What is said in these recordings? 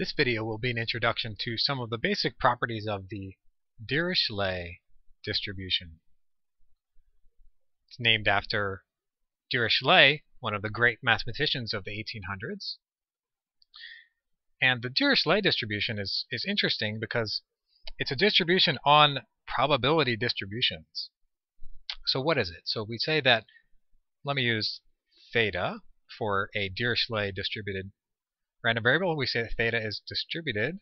This video will be an introduction to some of the basic properties of the Dirichlet distribution. It's named after Dirichlet, one of the great mathematicians of the 1800s. And the Dirichlet distribution is, is interesting because it's a distribution on probability distributions. So what is it? So we say that, let me use theta for a Dirichlet distributed random variable, we say that theta is distributed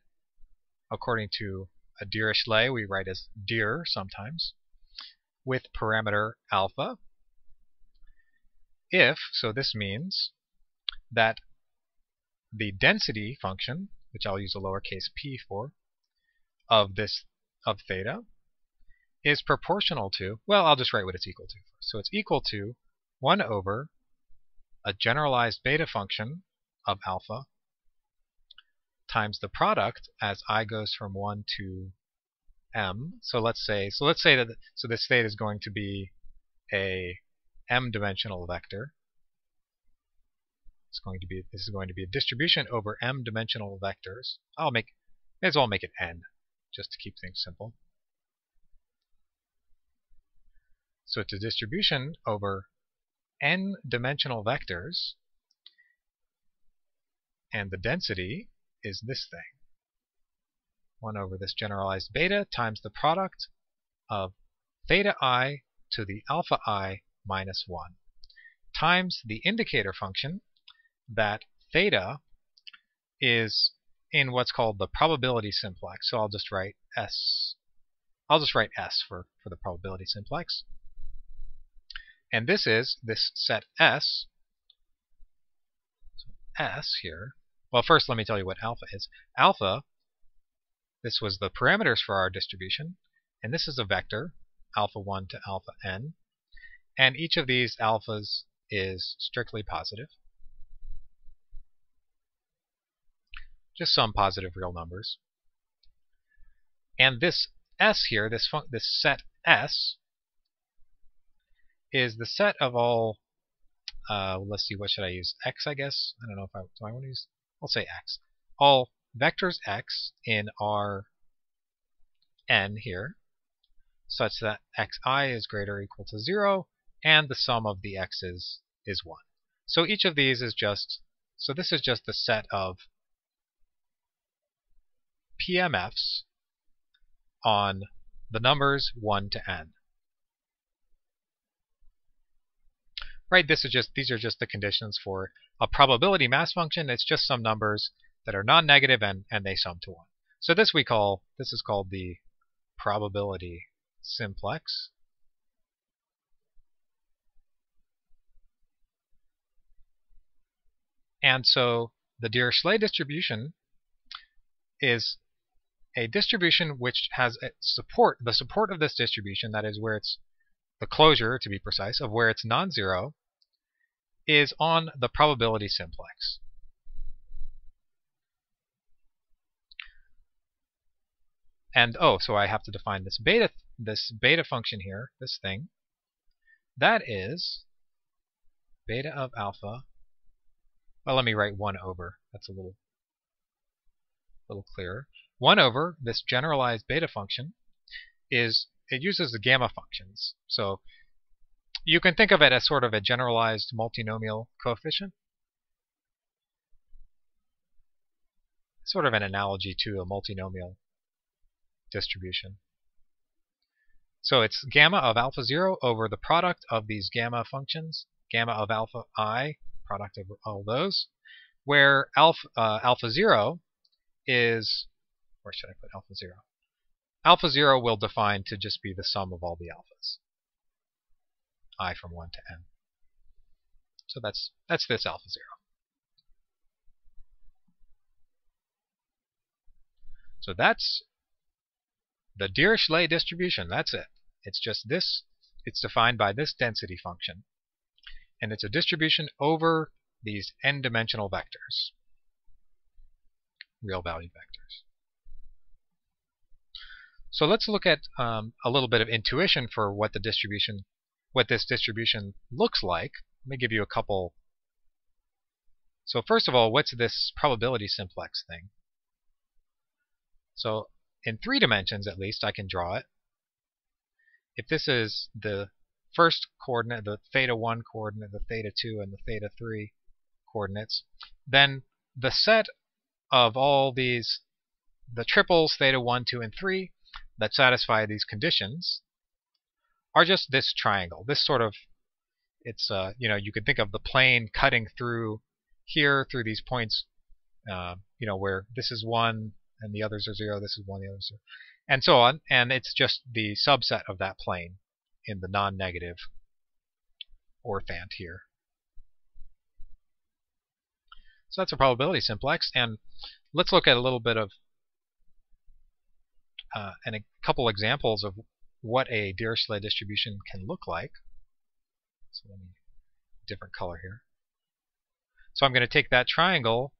according to a Dirichlet, we write as dir sometimes, with parameter alpha. If, so this means that the density function, which I'll use a lowercase p for, of this of theta is proportional to, well, I'll just write what it's equal to. So it's equal to 1 over a generalized beta function of alpha times the product as i goes from 1 to m. So let's say so let's say that so this state is going to be a m dimensional vector. It's going to be this is going to be a distribution over m dimensional vectors. I'll make may as well make it n just to keep things simple. So it's a distribution over n dimensional vectors and the density is this thing. 1 over this generalized beta times the product of theta i to the alpha i minus 1 times the indicator function that theta is in what's called the probability simplex. So I'll just write S. I'll just write S for, for the probability simplex. And this is this set S. So S here well, first let me tell you what alpha is. Alpha, this was the parameters for our distribution, and this is a vector, alpha 1 to alpha n, and each of these alphas is strictly positive. Just some positive real numbers. And this S here, this, this set S, is the set of all, uh, let's see, what should I use? X, I guess? I don't know if I, do I want to use I'll say x. All vectors x in our n here, such that xi is greater or equal to 0, and the sum of the x's is 1. So each of these is just, so this is just the set of PMFs on the numbers 1 to n. right? This is just these are just the conditions for a probability mass function. It's just some numbers that are non-negative and and they sum to one. So this we call this is called the probability simplex. And so the Dirichlet distribution is a distribution which has support the support of this distribution that is where it's the closure to be precise of where it's non-zero is on the probability simplex. And oh, so I have to define this beta this beta function here, this thing. That is beta of alpha. Well, let me write 1 over. That's a little little clearer. 1 over this generalized beta function is it uses the gamma functions. So you can think of it as sort of a generalized multinomial coefficient. Sort of an analogy to a multinomial distribution. So it's gamma of alpha 0 over the product of these gamma functions, gamma of alpha i, product of all those, where alpha, uh, alpha 0 is, where should I put alpha 0? Alpha 0 will define to just be the sum of all the alphas i from 1 to n. So that's that's this alpha 0. So that's the Dirichlet distribution. That's it. It's just this. It's defined by this density function. And it's a distribution over these n-dimensional vectors, real value vectors. So let's look at um, a little bit of intuition for what the distribution what this distribution looks like, let me give you a couple. So first of all, what's this probability simplex thing? So in three dimensions at least I can draw it. If this is the first coordinate, the theta 1 coordinate, the theta 2, and the theta 3 coordinates, then the set of all these, the triples theta 1, 2, and 3 that satisfy these conditions are just this triangle. This sort of, it's, uh, you know, you could think of the plane cutting through here through these points, uh, you know, where this is 1 and the others are 0, this is 1, the others are and so on. And it's just the subset of that plane in the non-negative orthant here. So that's a probability simplex. And let's look at a little bit of uh, and a couple examples of what a Dirichlet distribution can look like. So let me different color here. So I'm going to take that triangle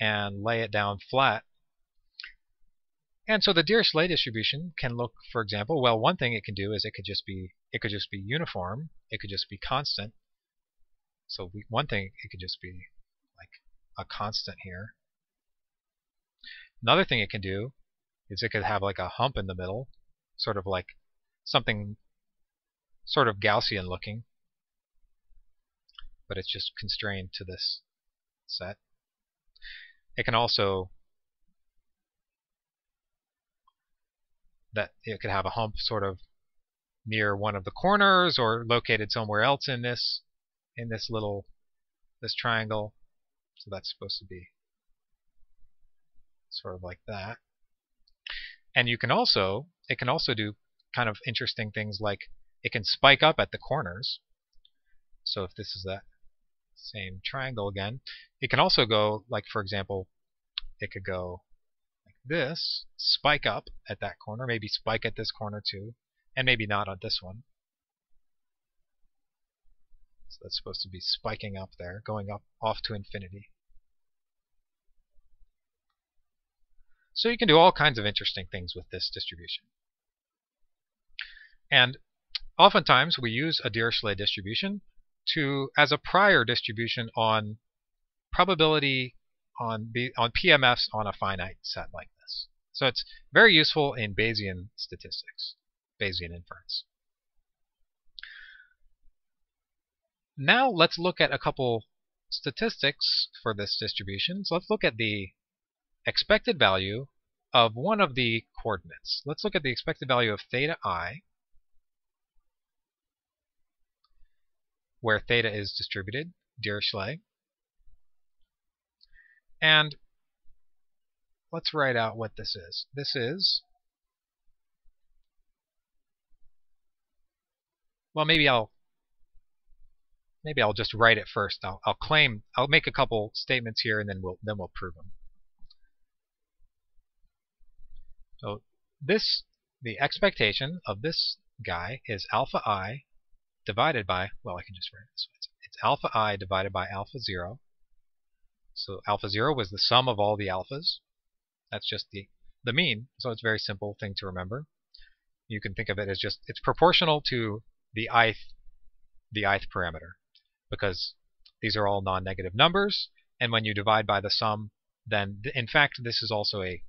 and lay it down flat and so the Dirichlet distribution can look, for example, well, one thing it can do is it could just be it could just be uniform, it could just be constant. So we, one thing it could just be like a constant here. Another thing it can do is it could have like a hump in the middle, sort of like something sort of Gaussian looking, but it's just constrained to this set. It can also that it could have a hump sort of near one of the corners or located somewhere else in this in this little this triangle. So that's supposed to be sort of like that and you can also it can also do kind of interesting things like it can spike up at the corners so if this is that same triangle again it can also go like for example it could go like this, spike up at that corner, maybe spike at this corner too, and maybe not on this one. So that's supposed to be spiking up there, going up off to infinity. So you can do all kinds of interesting things with this distribution. And oftentimes we use a Dirichlet distribution to as a prior distribution on probability on B, on PMFs on a finite set like this. So it's very useful in Bayesian statistics, Bayesian inference. Now let's look at a couple statistics for this distribution. So let's look at the expected value of one of the coordinates. Let's look at the expected value of theta i, where theta is distributed, Dirichlet. And let's write out what this is. This is, well, maybe I'll maybe I'll just write it first. I'll, I'll claim, I'll make a couple statements here, and then we'll then we'll prove them. So this, the expectation of this guy is alpha i divided by, well, I can just write it this way. It's, it's alpha i divided by alpha 0 so alpha 0 was the sum of all the alphas. That's just the, the mean, so it's a very simple thing to remember. You can think of it as just, it's proportional to the ith, the ith parameter, because these are all non-negative numbers, and when you divide by the sum, then in fact this is also a,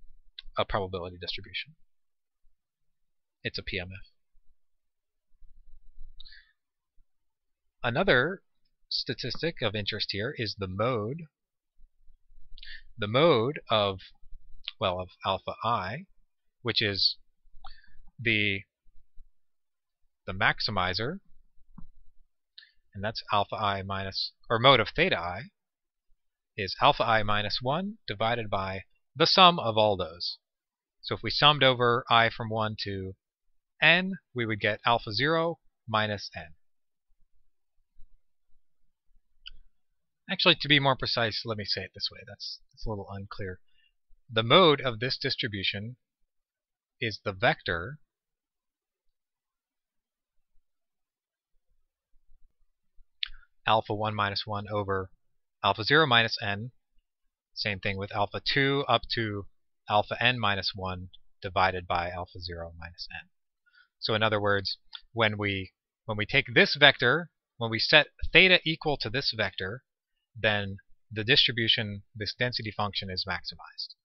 a probability distribution. It's a PMF. Another statistic of interest here is the mode the mode of, well, of alpha i, which is the, the maximizer, and that's alpha i minus, or mode of theta i, is alpha i minus 1 divided by the sum of all those. So if we summed over i from 1 to n, we would get alpha 0 minus n. Actually, to be more precise, let me say it this way. That's, that's a little unclear. The mode of this distribution is the vector alpha 1 minus 1 over alpha 0 minus n. Same thing with alpha 2 up to alpha n minus 1 divided by alpha 0 minus n. So in other words, when we when we take this vector, when we set theta equal to this vector, then the distribution, this density function is maximized.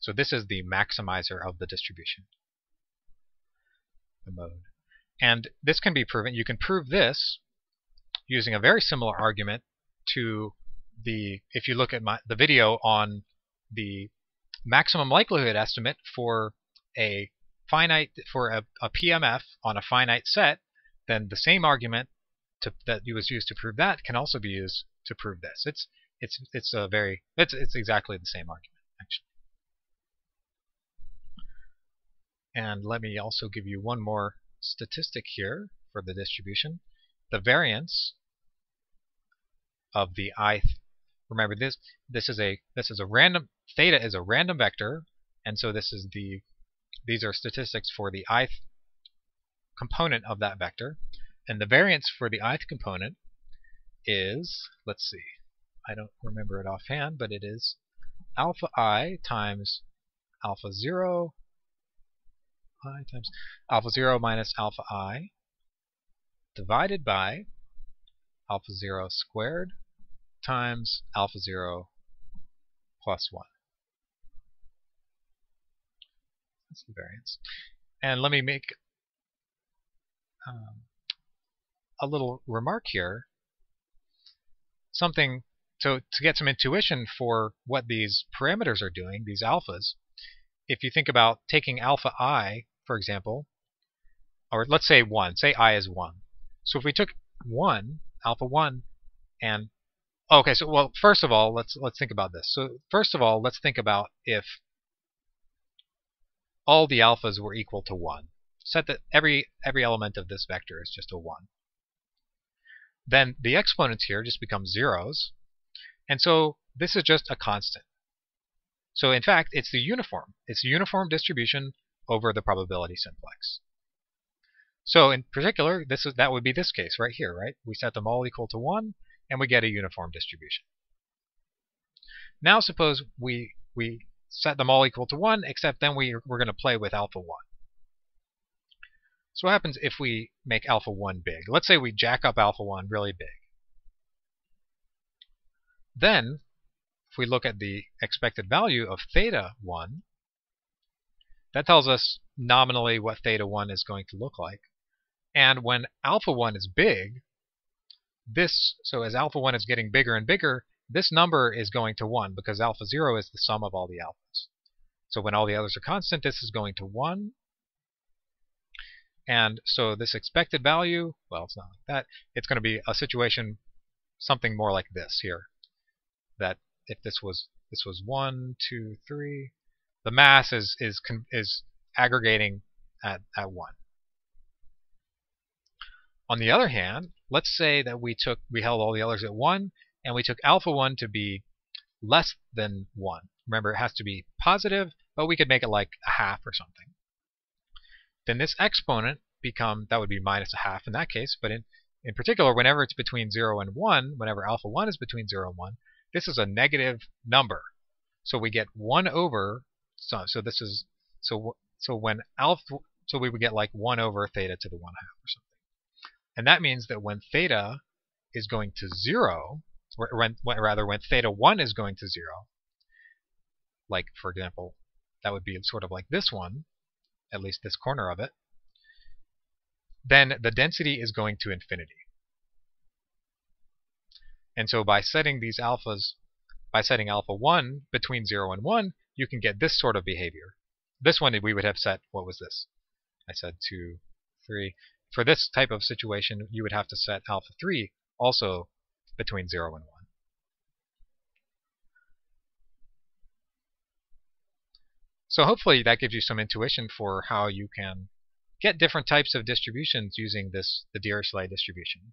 So this is the maximizer of the distribution, the mode. And this can be proven. You can prove this using a very similar argument to the if you look at my, the video on the maximum likelihood estimate for a finite for a, a PMF on a finite set, then the same argument to, that you was used to prove that can also be used to prove this. It's it's it's a very it's it's exactly the same argument actually. And let me also give you one more statistic here for the distribution. The variance of the ith remember this this is a this is a random theta is a random vector and so this is the these are statistics for the ith component of that vector. And the variance for the ith component is let's see I don't remember it offhand but it is alpha i times alpha 0 i times alpha 0 minus alpha i divided by alpha 0 squared times alpha 0 plus 1. That's the variance. And let me make um, a little remark here. Something to, to get some intuition for what these parameters are doing, these alphas. If you think about taking alpha i, for example, or let's say 1, say i is 1. So if we took 1, alpha 1, and Okay, so well, first of all, let's let's think about this. So first of all, let's think about if all the alphas were equal to 1. Set that every every element of this vector is just a 1. Then the exponents here just become zeros. And so this is just a constant. So in fact, it's the uniform. It's uniform distribution over the probability simplex. So in particular, this is that would be this case right here, right? We set them all equal to 1, and we get a uniform distribution. Now suppose we we set them all equal to 1, except then we, we're going to play with alpha 1. So what happens if we make alpha 1 big? Let's say we jack up alpha 1 really big. Then, if we look at the expected value of theta 1, that tells us nominally what theta 1 is going to look like. And when alpha 1 is big, this, so as alpha 1 is getting bigger and bigger, this number is going to 1 because alpha 0 is the sum of all the alphas. So when all the others are constant, this is going to 1. And so this expected value, well, it's not like that. It's going to be a situation, something more like this here. That if this was this was 1, 2, 3, the mass is is is aggregating at, at 1. On the other hand, let's say that we took we held all the others at 1 and we took alpha 1 to be less than 1. Remember, it has to be positive, but we could make it like a half or something. Then this exponent become that would be minus a half in that case, but in in particular, whenever it's between 0 and 1, whenever alpha 1 is between 0 and 1, this is a negative number. So we get 1 over, so, so this is, so so when alpha, so we would get like 1 over theta to the 1 half or something. And that means that when theta is going to 0, or when, rather when theta 1 is going to 0, like for example, that would be sort of like this one, at least this corner of it, then the density is going to infinity. And so by setting these alphas, by setting alpha 1 between 0 and 1, you can get this sort of behavior. This one we would have set, what was this? I said 2, 3 for this type of situation, you would have to set alpha 3 also between 0 and 1. So hopefully that gives you some intuition for how you can get different types of distributions using this the Dirichlet distribution.